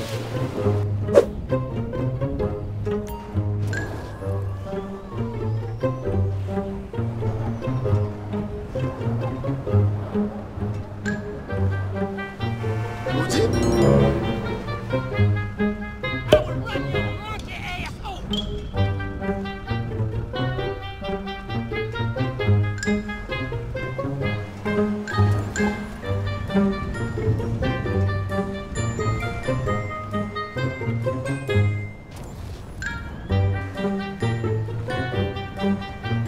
Thank mm -hmm. you. Música